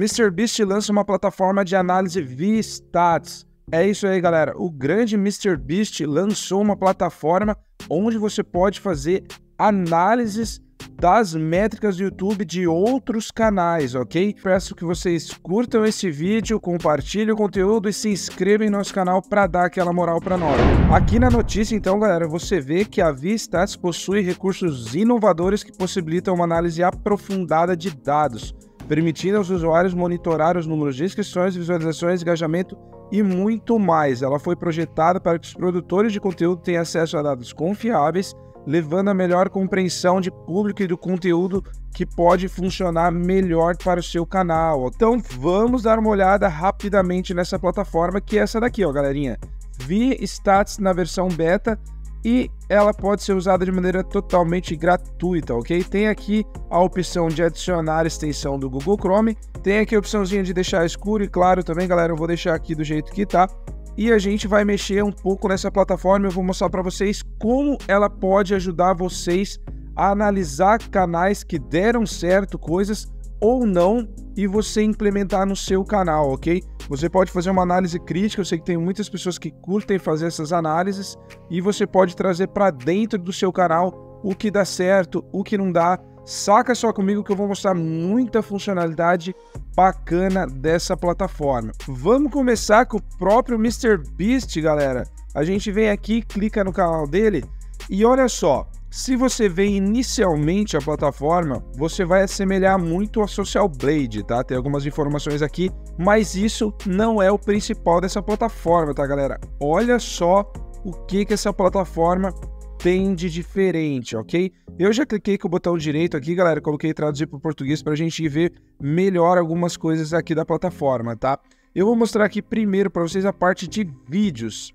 MrBeast lança uma plataforma de análise V-Stats. É isso aí, galera. O grande MrBeast lançou uma plataforma onde você pode fazer análises das métricas do YouTube de outros canais, ok? Peço que vocês curtam esse vídeo, compartilhem o conteúdo e se inscrevam em nosso canal para dar aquela moral para nós. Aqui na notícia, então, galera, você vê que a VStats possui recursos inovadores que possibilitam uma análise aprofundada de dados, permitindo aos usuários monitorar os números de inscrições, visualizações, engajamento e muito mais. Ela foi projetada para que os produtores de conteúdo tenham acesso a dados confiáveis levando a melhor compreensão de público e do conteúdo que pode funcionar melhor para o seu canal. Então vamos dar uma olhada rapidamente nessa plataforma que é essa daqui, ó, galerinha. V-Stats na versão beta e ela pode ser usada de maneira totalmente gratuita, ok? Tem aqui a opção de adicionar extensão do Google Chrome, tem aqui a opçãozinha de deixar escuro e claro também, galera, eu vou deixar aqui do jeito que tá e a gente vai mexer um pouco nessa plataforma. Eu vou mostrar para vocês como ela pode ajudar vocês a analisar canais que deram certo, coisas ou não, e você implementar no seu canal, ok? Você pode fazer uma análise crítica. Eu sei que tem muitas pessoas que curtem fazer essas análises e você pode trazer para dentro do seu canal o que dá certo, o que não dá Saca só comigo que eu vou mostrar muita funcionalidade bacana dessa plataforma. Vamos começar com o próprio MrBeast, galera. A gente vem aqui, clica no canal dele e olha só, se você vê inicialmente a plataforma, você vai assemelhar muito a Social Blade, tá? Tem algumas informações aqui, mas isso não é o principal dessa plataforma, tá, galera? Olha só o que que essa plataforma tem de diferente, ok? Eu já cliquei com o botão direito aqui, galera, coloquei traduzir para o português para a gente ver melhor algumas coisas aqui da plataforma, tá? Eu vou mostrar aqui primeiro para vocês a parte de vídeos.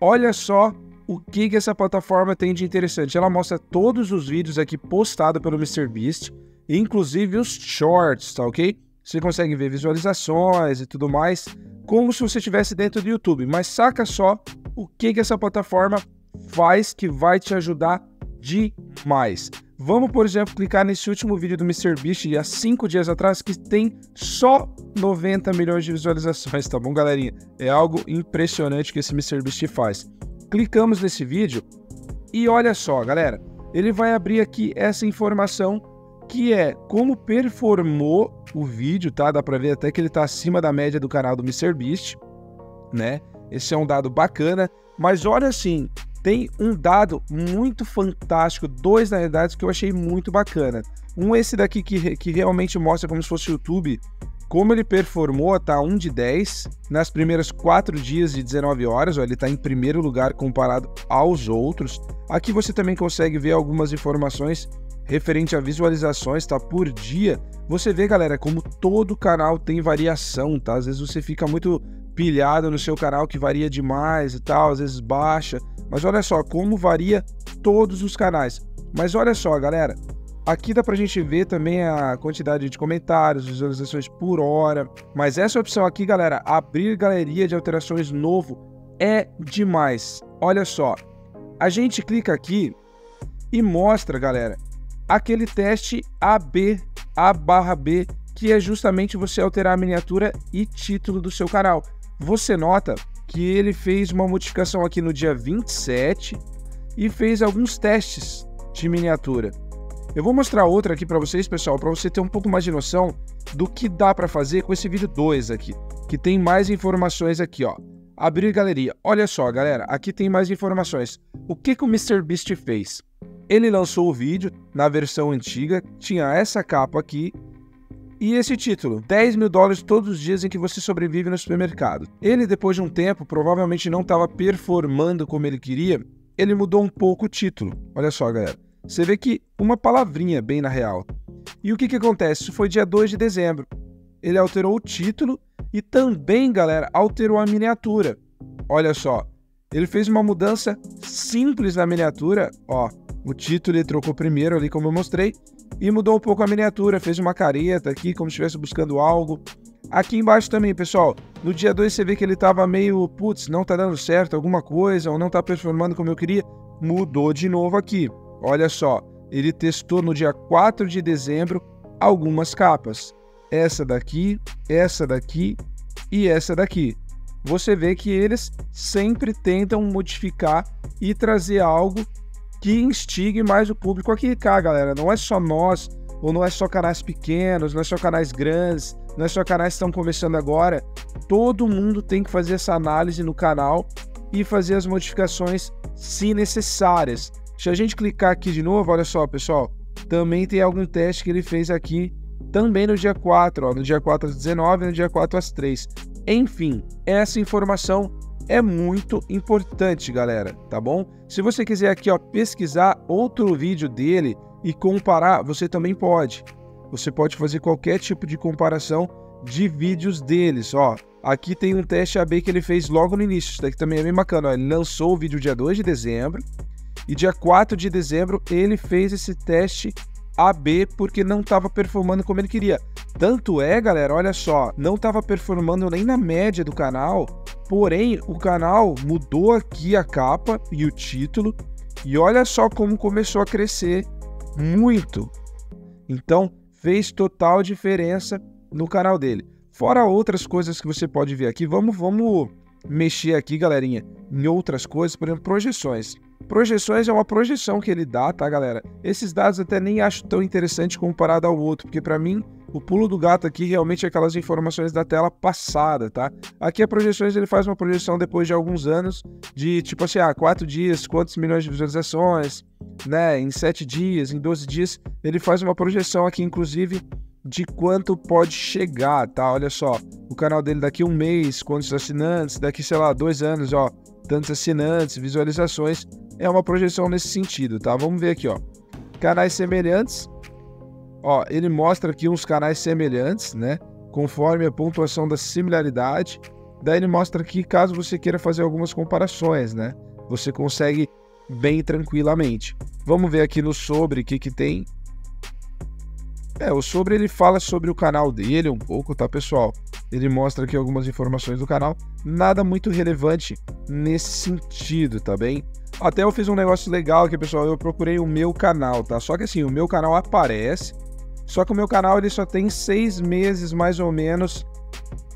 Olha só o que, que essa plataforma tem de interessante. Ela mostra todos os vídeos aqui postados pelo MrBeast, inclusive os shorts, tá ok? Você consegue ver visualizações e tudo mais, como se você estivesse dentro do YouTube. Mas saca só o que, que essa plataforma faz que vai te ajudar demais. Vamos, por exemplo, clicar nesse último vídeo do MrBeast há 5 dias atrás, que tem só 90 milhões de visualizações, tá bom, galerinha? É algo impressionante que esse MrBeast faz. Clicamos nesse vídeo e olha só, galera, ele vai abrir aqui essa informação que é como performou o vídeo, tá? Dá pra ver até que ele tá acima da média do canal do MrBeast, né? Esse é um dado bacana, mas olha assim, tem um dado muito fantástico, dois na realidade que eu achei muito bacana. Um esse daqui que, que realmente mostra como se fosse o YouTube, como ele performou, tá 1 de 10 nas primeiras 4 dias de 19 horas, ó, ele está em primeiro lugar comparado aos outros. Aqui você também consegue ver algumas informações referente a visualizações, tá? Por dia. Você vê, galera, como todo canal tem variação, tá? Às vezes você fica muito pilhado no seu canal que varia demais e tal, às vezes baixa. Mas olha só como varia todos os canais. Mas olha só, galera, aqui dá pra gente ver também a quantidade de comentários, visualizações por hora. Mas essa opção aqui, galera, abrir galeria de alterações novo é demais. Olha só, a gente clica aqui e mostra, galera, aquele teste AB, A barra B, que é justamente você alterar a miniatura e título do seu canal. Você nota que ele fez uma modificação aqui no dia 27 e fez alguns testes de miniatura. Eu vou mostrar outra aqui para vocês, pessoal, para você ter um pouco mais de noção do que dá para fazer com esse vídeo 2 aqui, que tem mais informações aqui, ó. Abrir galeria. Olha só, galera, aqui tem mais informações. O que, que o MrBeast fez? Ele lançou o vídeo na versão antiga, tinha essa capa aqui e esse título, 10 mil dólares todos os dias em que você sobrevive no supermercado. Ele, depois de um tempo, provavelmente não estava performando como ele queria, ele mudou um pouco o título. Olha só, galera. Você vê que uma palavrinha bem na real. E o que, que acontece? Isso foi dia 2 de dezembro. Ele alterou o título e também, galera, alterou a miniatura. Olha só, ele fez uma mudança simples na miniatura, ó. O título ele trocou primeiro ali, como eu mostrei, e mudou um pouco a miniatura, fez uma careta aqui, como se estivesse buscando algo. Aqui embaixo também, pessoal, no dia 2 você vê que ele estava meio, putz, não tá dando certo alguma coisa, ou não tá performando como eu queria. Mudou de novo aqui. Olha só, ele testou no dia 4 de dezembro algumas capas. essa daqui, essa daqui e essa daqui. Você vê que eles sempre tentam modificar e trazer algo que instigue mais o público a clicar, galera. Não é só nós, ou não é só canais pequenos, não é só canais grandes, não é só canais que estão começando agora. Todo mundo tem que fazer essa análise no canal e fazer as modificações se necessárias. Se a gente clicar aqui de novo, olha só, pessoal, também tem algum teste que ele fez aqui também no dia 4, ó, no dia 4 às 19 e no dia 4 às 3. Enfim, essa informação é muito importante, galera, tá bom? Se você quiser aqui, ó, pesquisar outro vídeo dele e comparar, você também pode. Você pode fazer qualquer tipo de comparação de vídeos deles, ó. Aqui tem um teste AB que ele fez logo no início, isso daqui também é bem bacana, ó. Ele lançou o vídeo dia 2 de dezembro e dia 4 de dezembro ele fez esse teste AB porque não estava performando como ele queria. Tanto é, galera, olha só, não estava performando nem na média do canal, porém o canal mudou aqui a capa e o título e olha só como começou a crescer muito. Então fez total diferença no canal dele. Fora outras coisas que você pode ver aqui, vamos, vamos mexer aqui, galerinha, em outras coisas, por exemplo, projeções. Projeções é uma projeção que ele dá, tá, galera? Esses dados até nem acho tão interessante comparado ao outro, porque para mim o pulo do gato aqui realmente é aquelas informações da tela passada, tá? Aqui a projeções ele faz uma projeção depois de alguns anos de tipo assim, ah, quatro dias, quantos milhões de visualizações, né? Em sete dias, em 12 dias, ele faz uma projeção aqui, inclusive, de quanto pode chegar, tá? Olha só, o canal dele daqui um mês, quantos assinantes, daqui, sei lá, dois anos, ó, tantos assinantes, visualizações é uma projeção nesse sentido, tá? Vamos ver aqui, ó. Canais semelhantes. Ó, ele mostra aqui uns canais semelhantes, né? Conforme a pontuação da similaridade. Daí ele mostra aqui caso você queira fazer algumas comparações, né? Você consegue bem tranquilamente. Vamos ver aqui no sobre o que que tem. É, o sobre ele fala sobre o canal dele um pouco, tá, pessoal? Ele mostra aqui algumas informações do canal. Nada muito relevante nesse sentido, tá bem? Até eu fiz um negócio legal aqui, pessoal. Eu procurei o meu canal, tá? Só que assim, o meu canal aparece. Só que o meu canal ele só tem seis meses mais ou menos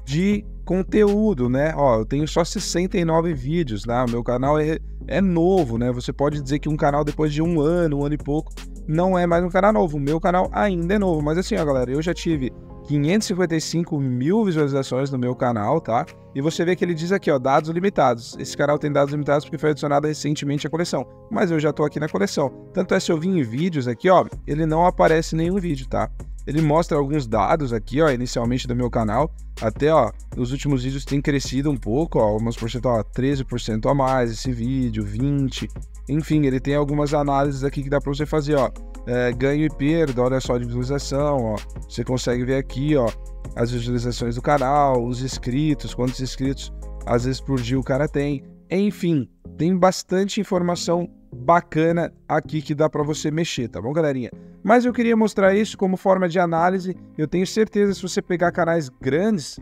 de conteúdo, né? Ó, eu tenho só 69 vídeos, né? O meu canal é, é novo, né? Você pode dizer que um canal depois de um ano, um ano e pouco, não é mais um canal novo. O meu canal ainda é novo. Mas assim, ó, galera, eu já tive 555 mil visualizações no meu canal, tá? E você vê que ele diz aqui, ó, dados limitados. Esse canal tem dados limitados porque foi adicionado recentemente à coleção. Mas eu já tô aqui na coleção. Tanto é se eu vim em vídeos aqui, ó, ele não aparece nenhum vídeo, tá? Ele mostra alguns dados aqui, ó, inicialmente do meu canal. Até, ó, nos últimos vídeos tem crescido um pouco, ó, umas porcentagem, ó, 13% a mais esse vídeo, 20. Enfim, ele tem algumas análises aqui que dá para você fazer, ó é, ganho e perda, olha só de visualização, ó. Você consegue ver aqui, ó, as visualizações do canal, os inscritos, quantos inscritos às vezes por dia o cara tem. Enfim, tem bastante informação bacana aqui que dá para você mexer, tá bom, galerinha? Mas eu queria mostrar isso como forma de análise. Eu tenho certeza se você pegar canais grandes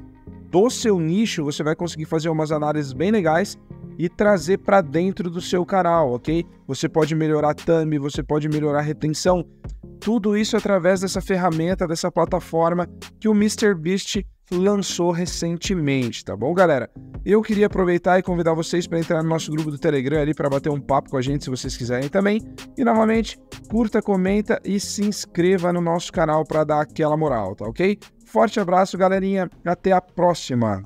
do seu nicho, você vai conseguir fazer umas análises bem legais e trazer para dentro do seu canal, ok? Você pode melhorar thumb, você pode melhorar retenção, tudo isso através dessa ferramenta, dessa plataforma que o MrBeast lançou recentemente, tá bom, galera? Eu queria aproveitar e convidar vocês para entrar no nosso grupo do Telegram ali para bater um papo com a gente, se vocês quiserem também. E novamente, curta, comenta e se inscreva no nosso canal para dar aquela moral, tá ok? Forte abraço, galerinha. Até a próxima.